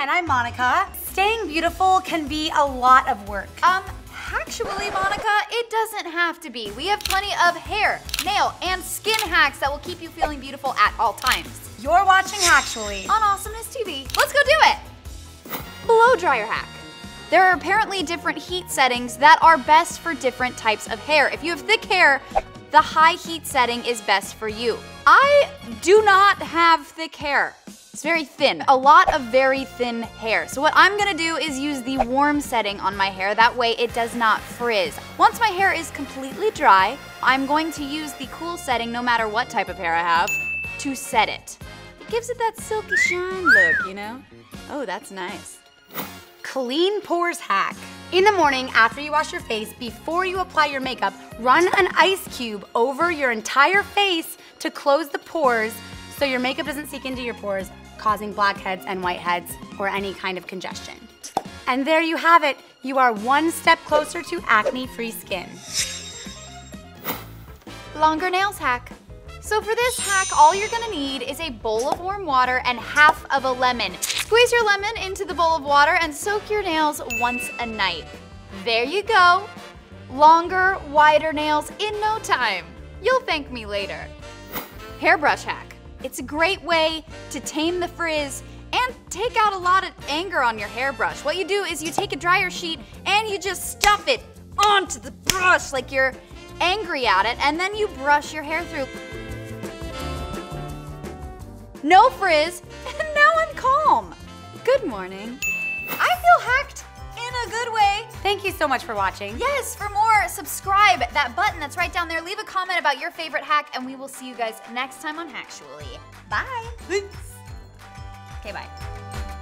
And I'm Monica. Staying beautiful can be a lot of work. Um, actually, Monica, it doesn't have to be. We have plenty of hair, nail, and skin hacks that will keep you feeling beautiful at all times. You're watching Hacktually. On Awesomeness TV. Let's go do it! Blow dryer hack. There are apparently different heat settings that are best for different types of hair. If you have thick hair, the high heat setting is best for you. I do not have thick hair. It's very thin, a lot of very thin hair. So what I'm gonna do is use the warm setting on my hair, that way it does not frizz. Once my hair is completely dry, I'm going to use the cool setting, no matter what type of hair I have, to set it. It gives it that silky shine look, you know? Oh, that's nice. Clean pores hack. In the morning, after you wash your face, before you apply your makeup, run an ice cube over your entire face to close the pores so your makeup doesn't seep into your pores, causing blackheads and whiteheads or any kind of congestion. And there you have it. You are one step closer to acne-free skin. Longer nails hack. So for this hack, all you're gonna need is a bowl of warm water and half of a lemon. Squeeze your lemon into the bowl of water and soak your nails once a night. There you go. Longer, wider nails in no time. You'll thank me later. Hairbrush hack. It's a great way to tame the frizz and take out a lot of anger on your hairbrush. What you do is you take a dryer sheet and you just stuff it onto the brush like you're angry at it, and then you brush your hair through. No frizz, and now I'm calm. Good morning. I feel hacked in a good way. Thank you so much for watching. Yes, for more, subscribe. That button that's right down there. Leave a comment about your favorite hack, and we will see you guys next time on Hacktually. Bye. Okay, bye.